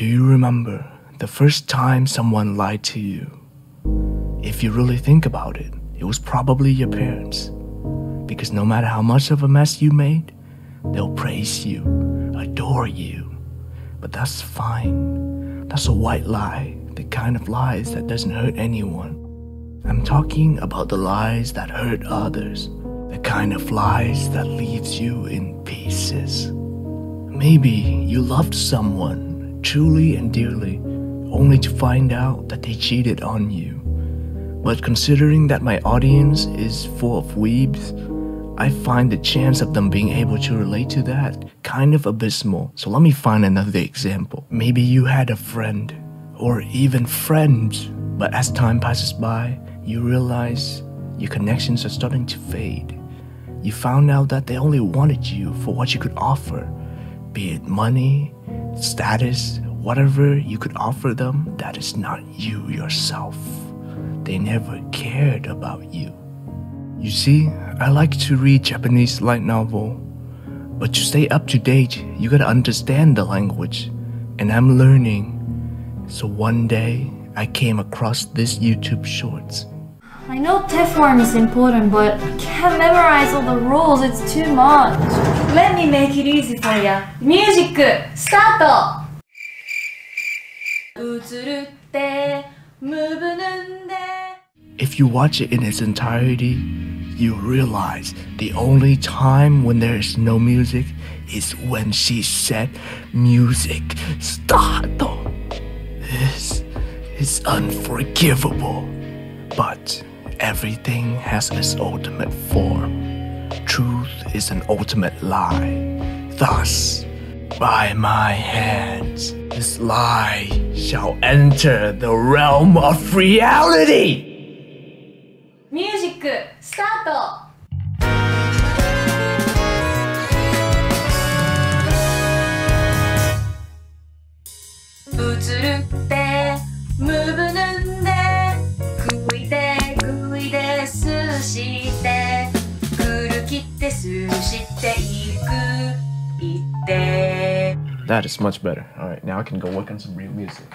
Do you remember the first time someone lied to you? If you really think about it, it was probably your parents. Because no matter how much of a mess you made, they'll praise you, adore you. But that's fine. That's a white lie, the kind of lies that doesn't hurt anyone. I'm talking about the lies that hurt others, the kind of lies that leaves you in pieces. Maybe you loved someone truly and dearly, only to find out that they cheated on you. But considering that my audience is full of weebs, I find the chance of them being able to relate to that kind of abysmal. So let me find another example. Maybe you had a friend, or even friends, but as time passes by, you realize your connections are starting to fade. You found out that they only wanted you for what you could offer, be it money, status, whatever you could offer them that is not you yourself. They never cared about you. You see, I like to read Japanese light novel, but to stay up to date, you gotta understand the language, and I'm learning. So one day, I came across this YouTube shorts. I know Te-form is important, but I can't memorize all the rules, it's too much. Let me make it easy for ya. Music, start! If you watch it in its entirety, you realize the only time when there is no music is when she said, Music, start! This is unforgivable. But everything has its ultimate form. Truth is an ultimate lie. Thus, by my hands, this lie shall enter the realm of reality! Music, start! That is much better. Alright, now I can go work on some real music.